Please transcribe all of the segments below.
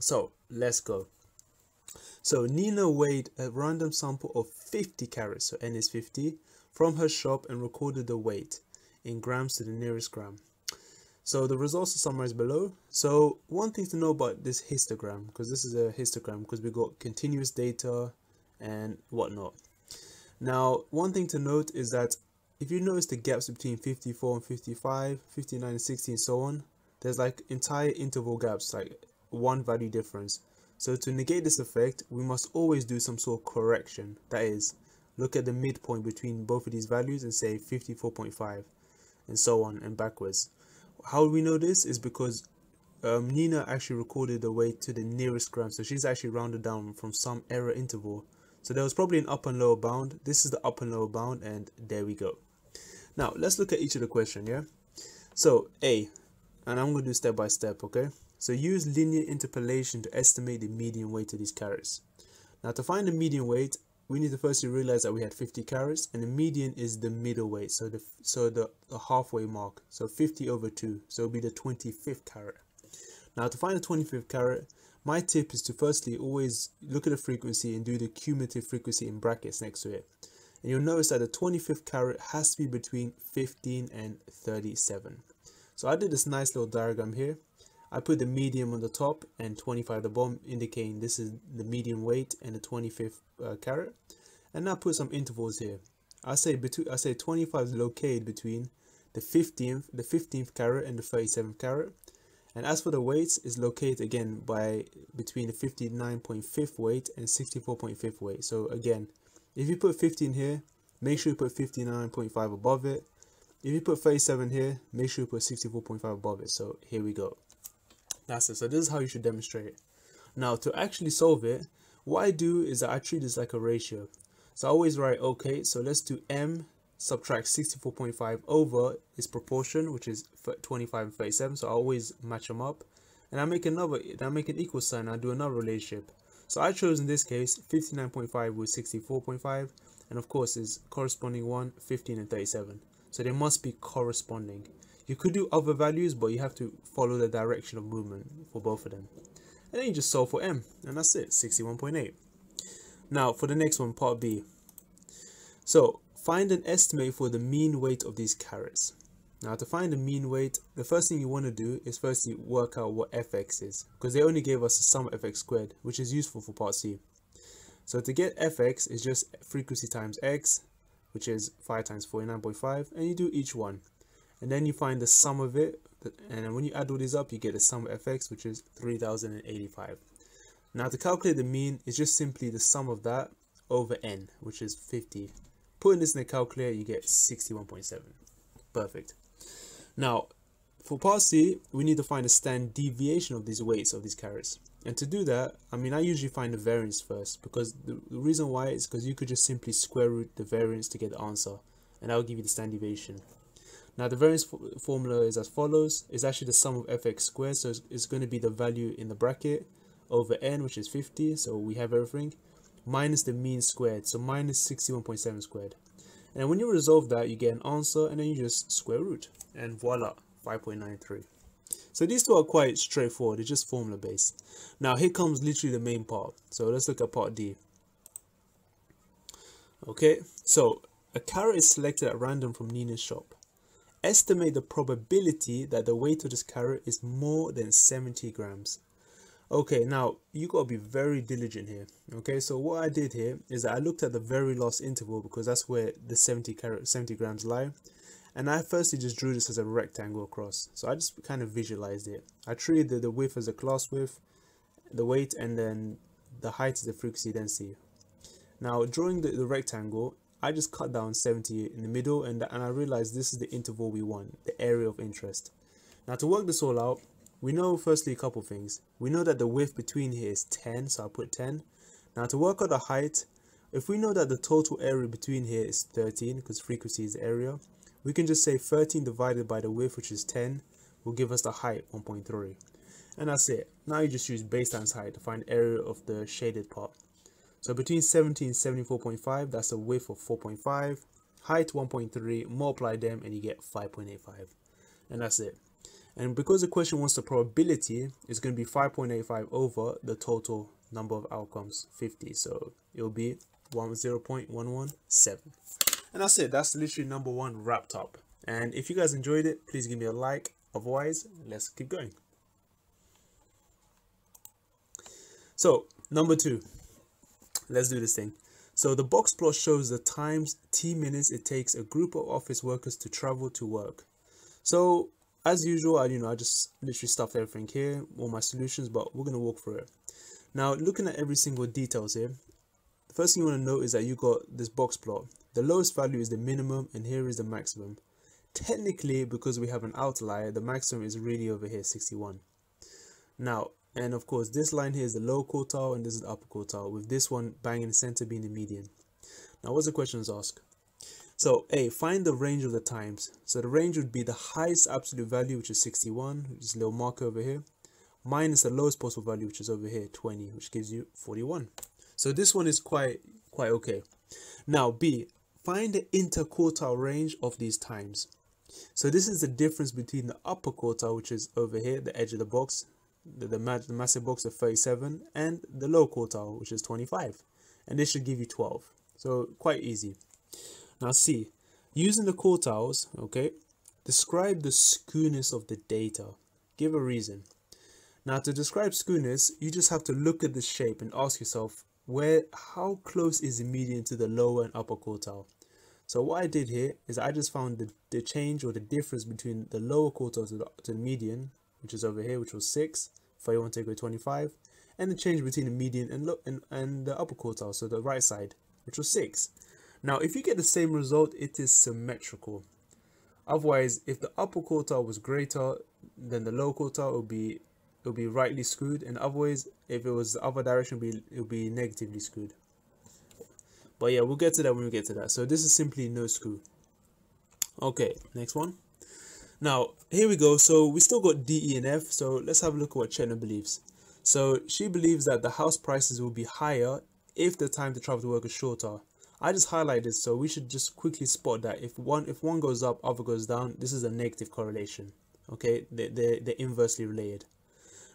So let's go. So Nina weighed a random sample of 50 carrots, so N is 50, from her shop and recorded the weight in grams to the nearest gram. So the results are summarized below. So one thing to know about this histogram, because this is a histogram, because we got continuous data and whatnot. Now, one thing to note is that if you notice the gaps between 54 and 55, 59 and 60 and so on, there's like entire interval gaps, like one value difference. So to negate this effect, we must always do some sort of correction. That is, look at the midpoint between both of these values and say 54.5 and so on and backwards. How we know this is because um, Nina actually recorded the weight to the nearest gram. So she's actually rounded down from some error interval. So there was probably an upper and lower bound. This is the upper and lower bound and there we go. Now let's look at each of the question, yeah? So A, and I'm going to do step by step, okay? So use linear interpolation to estimate the median weight of these carrots. Now to find the median weight, we need to firstly realize that we had 50 carrots and the median is the middle weight, so the so the, the halfway mark, so 50 over 2, so it'll be the 25th carrot. Now to find the 25th carrot, my tip is to firstly always look at the frequency and do the cumulative frequency in brackets next to it. And you'll notice that the 25th carrot has to be between 15 and 37. So I did this nice little diagram here I put the medium on the top and 25 at the bottom indicating this is the medium weight and the 25th uh, carrot. And now put some intervals here. I say between I say 25 is located between the 15th the 15th carrot and the 37th carrot. And as for the weights is located again by between the 59.5th weight and 64.5th weight. So again if you put 15 here make sure you put 59.5 above it. If you put 37 here make sure you put 64.5 above it. So here we go that's it. So this is how you should demonstrate it. Now to actually solve it, what I do is I treat this like a ratio. So I always write, okay, so let's do m subtract 64.5 over its proportion, which is 25 and 37. So I always match them up. And I make another, I make an equal sign, I do another relationship. So I chose in this case 59.5 with 64.5, and of course is corresponding one, 15 and 37. So they must be corresponding. You could do other values, but you have to follow the direction of movement for both of them. And then you just solve for m, and that's it, 61.8. Now, for the next one, part B. So, find an estimate for the mean weight of these carrots. Now, to find the mean weight, the first thing you want to do is firstly work out what fx is, because they only gave us the sum of fx squared, which is useful for part C. So to get fx is just frequency times x, which is 5 times 49.5, and you do each one and then you find the sum of it and when you add all these up you get the sum of fx which is 3085 now to calculate the mean is just simply the sum of that over n which is 50 putting this in the calculator you get 61.7 perfect. Now for part C we need to find the standard deviation of these weights of these carrots and to do that I mean I usually find the variance first because the, the reason why is because you could just simply square root the variance to get the answer and that will give you the standard deviation now the variance formula is as follows. It's actually the sum of fx squared. So it's, it's going to be the value in the bracket over n, which is 50. So we have everything. Minus the mean squared. So minus 61.7 squared. And when you resolve that, you get an answer and then you just square root. And voila, 5.93. So these two are quite straightforward. It's just formula based. Now here comes literally the main part. So let's look at part D. Okay, so a carrot is selected at random from Nina's shop. Estimate the probability that the weight of this carrot is more than 70 grams. Okay, now you gotta be very diligent here. Okay, so what I did here is I looked at the very last interval because that's where the 70 carrot 70 grams lie. And I firstly just drew this as a rectangle across. So I just kind of visualized it. I treated the, the width as a class width, the weight, and then the height is the frequency density. Now drawing the, the rectangle, I just cut down 70 in the middle and, and I realized this is the interval we want, the area of interest. Now to work this all out, we know firstly a couple things. We know that the width between here is 10, so I'll put 10. Now to work out the height, if we know that the total area between here is 13, because frequency is area, we can just say 13 divided by the width, which is 10, will give us the height, 1.3. And that's it. Now you just use base height to find area of the shaded part. So between 70 and 74.5, that's a width of 4.5, height 1.3, multiply them and you get 5.85. And that's it. And because the question wants the probability, it's going to be 5.85 over the total number of outcomes, 50. So it'll be 1 0.117. And that's it. That's literally number one wrapped up. And if you guys enjoyed it, please give me a like. Otherwise, let's keep going. So, number two, let's do this thing. So the box plot shows the times t minutes it takes a group of office workers to travel to work. So as usual, I you know I just literally stuffed everything here, all my solutions, but we're gonna walk through it. Now looking at every single details here, the first thing you want to note is that you got this box plot. The lowest value is the minimum and here is the maximum. Technically, because we have an outlier, the maximum is really over here, 61. Now, and of course, this line here is the low quartile and this is the upper quartile, with this one bang in the center being the median. Now, what's the questions ask? So, A, find the range of the times. So the range would be the highest absolute value, which is 61, which is a little marker over here, minus the lowest possible value, which is over here, 20, which gives you 41. So this one is quite, quite okay. Now, B, find the interquartile range of these times. So this is the difference between the upper quartile, which is over here, the edge of the box, the, the, the massive box of 37 and the low quartile which is 25 and this should give you 12 so quite easy. Now see using the quartiles okay describe the skewness of the data. Give a reason. Now to describe skewness you just have to look at the shape and ask yourself where how close is the median to the lower and upper quartile? So what I did here is I just found the, the change or the difference between the lower quartile to the, to the median which is over here, which was 6, 31 take away 25, and the change between the median and, and, and the upper quartile, so the right side, which was 6. Now, if you get the same result, it is symmetrical. Otherwise, if the upper quartile was greater than the lower quartile, it would be it would be rightly skewed, and otherwise, if it was the other direction, it would be, it would be negatively skewed. But yeah, we'll get to that when we get to that. So this is simply no screw. Okay, next one. Now, here we go. So we still got D, E, and F. So let's have a look at what Chetna believes. So she believes that the house prices will be higher if the time to travel to work is shorter. I just highlighted this, so we should just quickly spot that if one if one goes up, other goes down. This is a negative correlation. Okay, they they they're inversely related.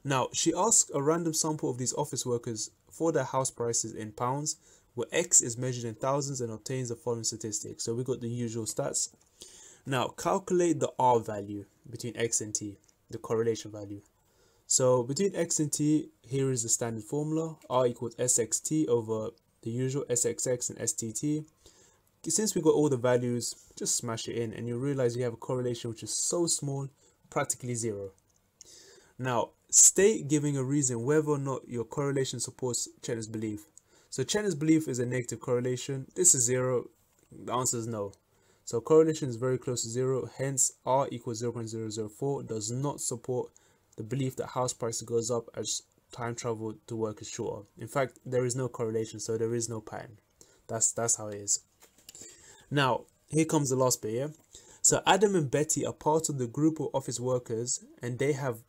Now she asks a random sample of these office workers for their house prices in pounds, where X is measured in thousands and obtains the following statistics. So we got the usual stats. Now calculate the R value between X and T, the correlation value. So between X and T, here is the standard formula, R equals SXT over the usual SXX and STT. Since we got all the values, just smash it in and you realize you have a correlation which is so small, practically zero. Now, state giving a reason whether or not your correlation supports Chetna's belief. So Chetna's belief is a negative correlation. This is zero. The answer is no. So correlation is very close to zero, hence R equals 0.004 does not support the belief that house price goes up as time travel to work is shorter. In fact, there is no correlation, so there is no pattern. That's that's how it is. Now, here comes the last bit, yeah? So Adam and Betty are part of the group of office workers and they have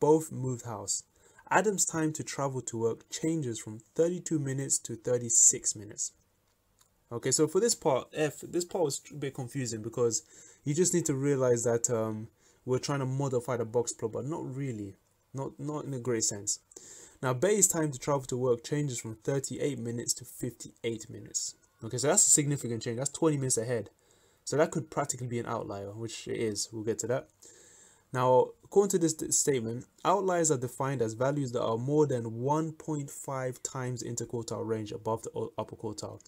both moved house. Adam's time to travel to work changes from 32 minutes to 36 minutes. Okay, so for this part, F, this part was a bit confusing because you just need to realize that um, we're trying to modify the box plot, but not really, not not in a great sense. Now, base time to travel to work changes from 38 minutes to 58 minutes. Okay, so that's a significant change. That's 20 minutes ahead. So that could practically be an outlier, which it is. We'll get to that. Now, according to this statement, outliers are defined as values that are more than 1.5 times interquartile range above the upper quartile.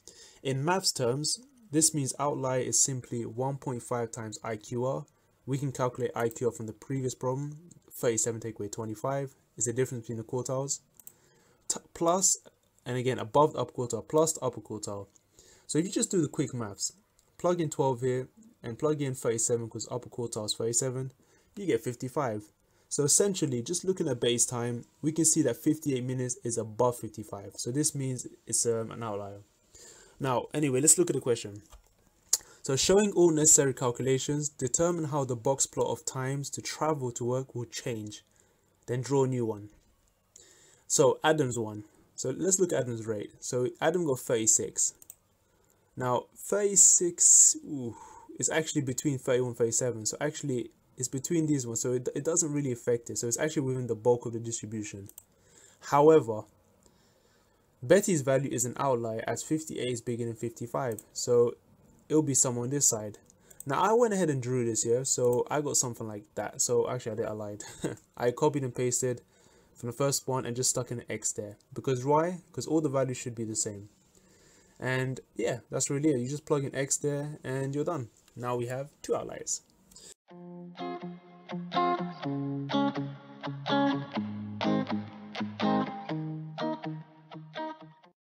In maths terms, this means outlier is simply 1.5 times IQR. We can calculate IQR from the previous problem. 37 take away 25 is the difference between the quartiles. T plus, and again, above the upper quartile, plus the upper quartile. So if you just do the quick maths, plug in 12 here, and plug in 37 because upper quartile is 37, you get 55. So essentially, just looking at base time, we can see that 58 minutes is above 55. So this means it's um, an outlier. Now, anyway, let's look at the question. So showing all necessary calculations, determine how the box plot of times to travel to work will change. Then draw a new one. So Adam's one. So let's look at Adam's rate. So Adam got 36. Now 36 ooh, is actually between 31 and 37. So actually it's between these ones, so it, it doesn't really affect it. So it's actually within the bulk of the distribution. However, Betty's value is an outlier as 58 is bigger than 55, so it'll be somewhere on this side. Now I went ahead and drew this here, so I got something like that. So actually I did I lied. I copied and pasted from the first one and just stuck an X there. Because why? Because all the values should be the same. And yeah, that's really it. You just plug in X there and you're done. Now we have two outliers.